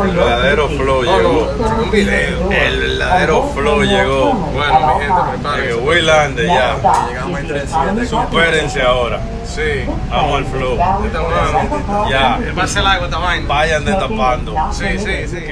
El verdadero flow llegó. un video. El verdadero flow llegó. Bueno, mi gente, prepárense. Willande ya. Llegamos en 37. Supérense ahora. Sí. Vamos al flow. Esta mano. Ya. Pase el agua esta vaina. Vayan destapando. Sí, sí, sí.